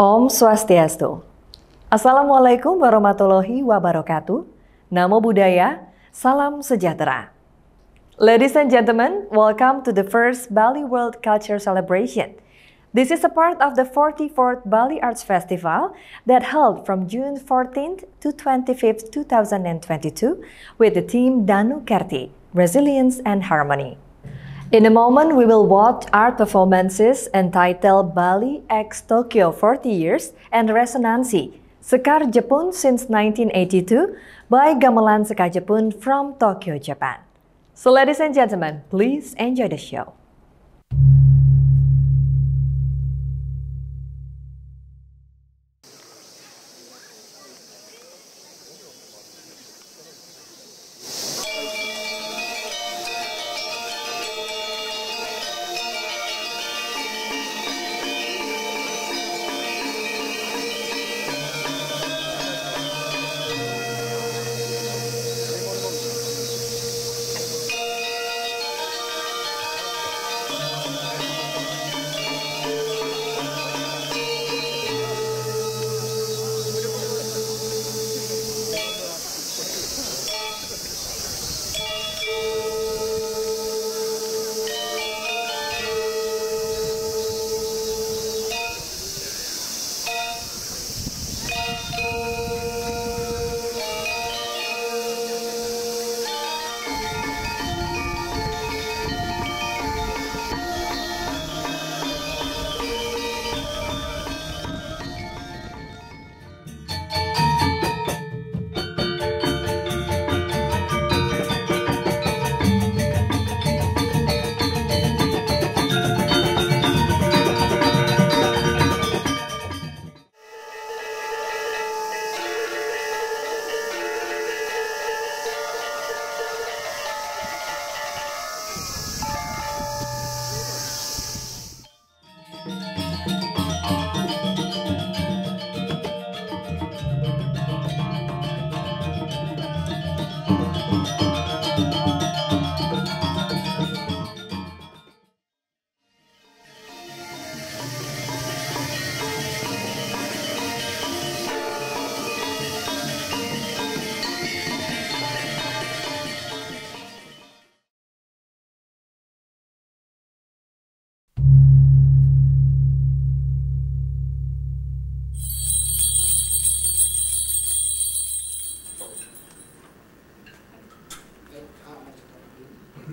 Om Swastiastu. Assalamualaikum warahmatullahi wabarakatuh. Namo Buddhaya, salam sejahtera. Ladies and gentlemen, welcome to the first Bali World Culture Celebration. This is a part of the 44th Bali Arts Festival that held from June 14th to 25th, 2022 with the theme Danu Kerti, Resilience and Harmony. In a moment, we will watch art performances entitled Bali X Tokyo 40 Years and Resonansi, Sekar Djepun since 1982 by Gamelan Sekar Djepun from Tokyo, Japan. So ladies and gentlemen, please enjoy the show.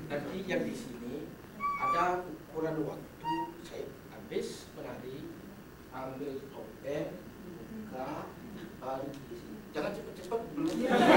Nanti yang di sini ada ukuran waktu saya habis menari ambil topeng buka balik di sini. Jangan cepat-cepat.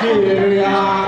Nigeria.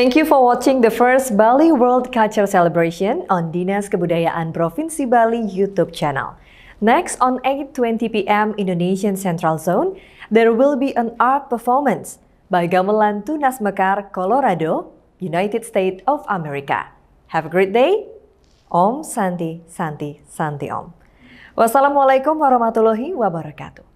Thank you for watching the first Bali World Culture Celebration on Dinas Kebudayaan Provinsi Bali YouTube channel. Next on 8.20 p.m. Indonesian Central Zone, there will be an art performance by Gamelan Tunas Mekar, Colorado, United States of America. Have a great day. Om Santi Santi Santi Om. Wassalamualaikum warahmatullahi wabarakatuh.